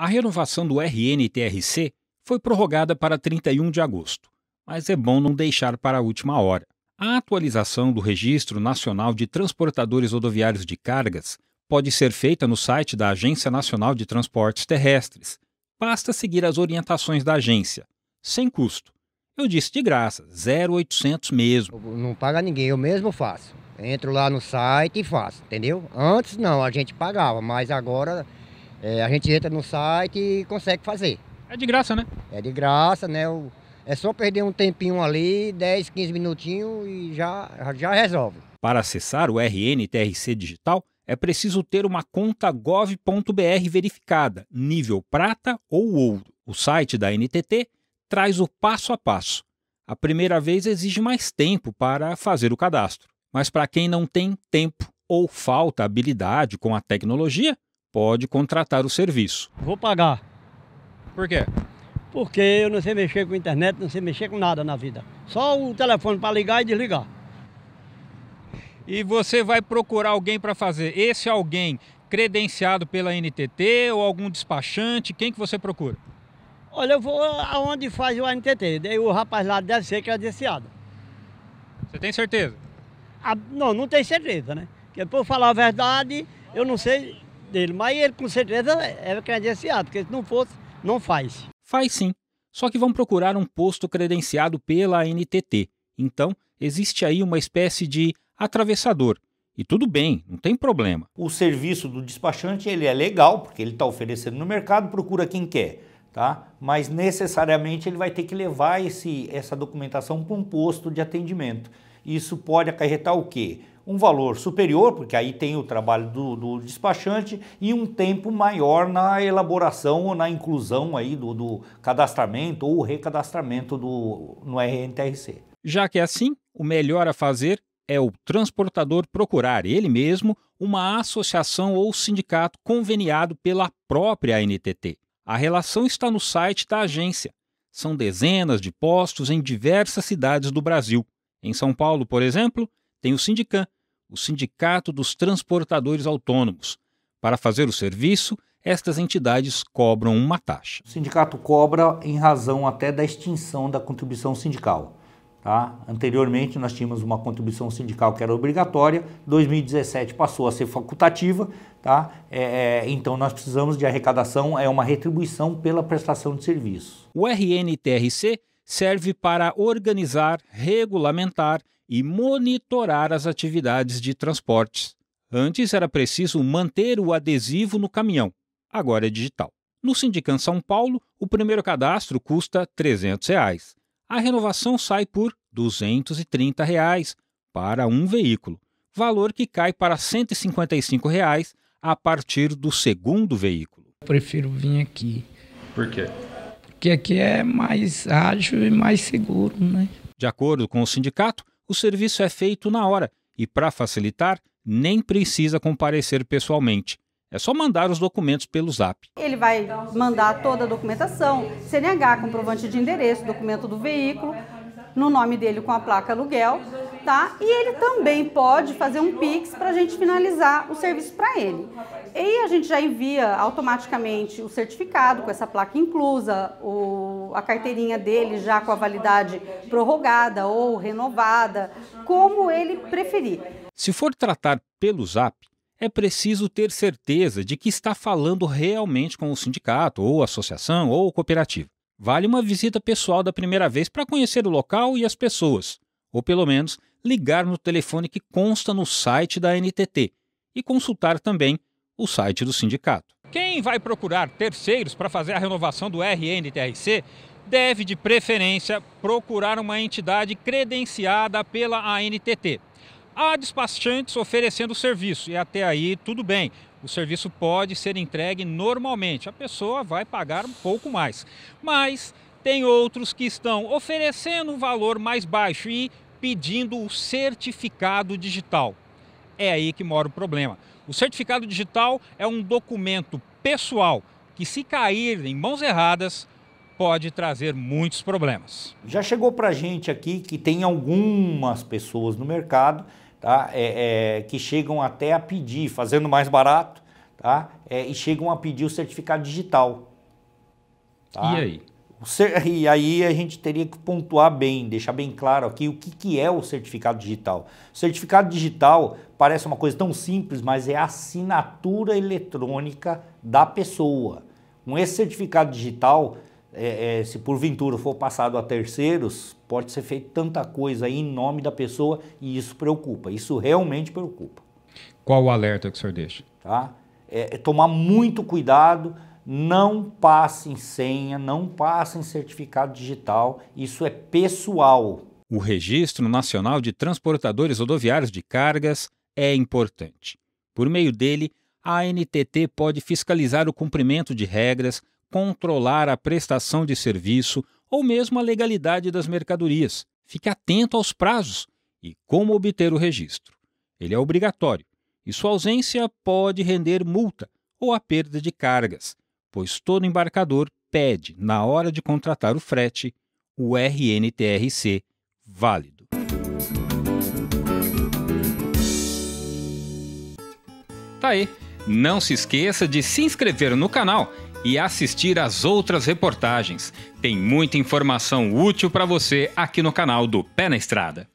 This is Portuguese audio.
A renovação do RNTRC foi prorrogada para 31 de agosto, mas é bom não deixar para a última hora. A atualização do Registro Nacional de Transportadores Rodoviários de Cargas pode ser feita no site da Agência Nacional de Transportes Terrestres. Basta seguir as orientações da agência, sem custo. Eu disse de graça, 0800 mesmo. Não paga ninguém, eu mesmo faço. Entro lá no site e faço, entendeu? Antes não, a gente pagava, mas agora é, a gente entra no site e consegue fazer. É de graça, né? É de graça, né? É só perder um tempinho ali, 10, 15 minutinhos e já, já resolve. Para acessar o RNTRC Digital, é preciso ter uma conta gov.br verificada, nível prata ou ouro. O site da NTT traz o passo a passo. A primeira vez exige mais tempo para fazer o cadastro. Mas para quem não tem tempo ou falta habilidade com a tecnologia, pode contratar o serviço. Vou pagar. Por quê? Porque eu não sei mexer com internet, não sei mexer com nada na vida. Só o telefone para ligar e desligar. E você vai procurar alguém para fazer. Esse alguém credenciado pela NTT ou algum despachante? Quem que você procura? Olha, eu vou aonde faz o NTT. Daí o rapaz lá deve ser credenciado. Você tem certeza? Ah, não, não tenho certeza, né? Porque por falar a verdade, eu não sei dele. Mas ele com certeza é credenciado, porque se não fosse, não faz. Faz sim. Só que vão procurar um posto credenciado pela NTT. Então, existe aí uma espécie de atravessador. E tudo bem, não tem problema. O serviço do despachante ele é legal, porque ele está oferecendo no mercado, procura quem quer. Tá? Mas necessariamente ele vai ter que levar esse, essa documentação para um posto de atendimento. Isso pode acarretar o quê? Um valor superior, porque aí tem o trabalho do, do despachante, e um tempo maior na elaboração ou na inclusão aí do, do cadastramento ou recadastramento do, no RNTRC. Já que é assim, o melhor a fazer é o transportador procurar ele mesmo uma associação ou sindicato conveniado pela própria NTT. A relação está no site da agência. São dezenas de postos em diversas cidades do Brasil. Em São Paulo, por exemplo, tem o Sindicam, o Sindicato dos Transportadores Autônomos. Para fazer o serviço, estas entidades cobram uma taxa. O sindicato cobra em razão até da extinção da contribuição sindical. Tá? Anteriormente nós tínhamos uma contribuição sindical que era obrigatória, 2017 passou a ser facultativa, tá? É, é, então nós precisamos de arrecadação, é uma retribuição pela prestação de serviço. O RNTRC serve para organizar, regulamentar e monitorar as atividades de transportes. Antes era preciso manter o adesivo no caminhão, agora é digital. No Sindicam São Paulo, o primeiro cadastro custa 300 reais. A renovação sai por 230 reais para um veículo, valor que cai para 155 reais a partir do segundo veículo. Eu prefiro vir aqui. Por quê? Porque aqui é mais ágil e mais seguro, né? De acordo com o sindicato, o serviço é feito na hora e, para facilitar, nem precisa comparecer pessoalmente. É só mandar os documentos pelo zap. Ele vai mandar toda a documentação, CNH, comprovante de endereço, documento do veículo, no nome dele com a placa aluguel, tá? E ele também pode fazer um Pix para a gente finalizar o serviço para ele. E a gente já envia automaticamente o certificado com essa placa inclusa, o, a carteirinha dele já com a validade prorrogada ou renovada, como ele preferir. Se for tratar pelo Zap, é preciso ter certeza de que está falando realmente com o sindicato, ou associação, ou cooperativa. Vale uma visita pessoal da primeira vez para conhecer o local e as pessoas, ou pelo menos ligar no telefone que consta no site da NTT e consultar também o site do sindicato. Quem vai procurar terceiros para fazer a renovação do RNTRC deve, de preferência, procurar uma entidade credenciada pela ANTT. Há despachantes oferecendo o serviço e até aí tudo bem. O serviço pode ser entregue normalmente, a pessoa vai pagar um pouco mais. Mas tem outros que estão oferecendo um valor mais baixo e pedindo o certificado digital. É aí que mora o problema. O certificado digital é um documento pessoal que, se cair em mãos erradas, pode trazer muitos problemas. Já chegou para a gente aqui que tem algumas pessoas no mercado tá, é, é, que chegam até a pedir, fazendo mais barato, tá, é, e chegam a pedir o certificado digital. Tá? E aí? E aí a gente teria que pontuar bem, deixar bem claro aqui o que, que é o certificado digital. O certificado digital parece uma coisa tão simples, mas é a assinatura eletrônica da pessoa. Com esse certificado digital, é, é, se porventura for passado a terceiros, pode ser feito tanta coisa aí em nome da pessoa e isso preocupa. Isso realmente preocupa. Qual o alerta que o senhor deixa? Tá? É, é tomar muito cuidado não passem senha, não passem certificado digital, isso é pessoal. O Registro Nacional de Transportadores Rodoviários de Cargas é importante. Por meio dele, a ANTT pode fiscalizar o cumprimento de regras, controlar a prestação de serviço ou mesmo a legalidade das mercadorias. Fique atento aos prazos e como obter o registro. Ele é obrigatório e sua ausência pode render multa ou a perda de cargas pois todo embarcador pede, na hora de contratar o frete, o RNTRC válido. Tá aí. Não se esqueça de se inscrever no canal e assistir às outras reportagens. Tem muita informação útil para você aqui no canal do Pé na Estrada.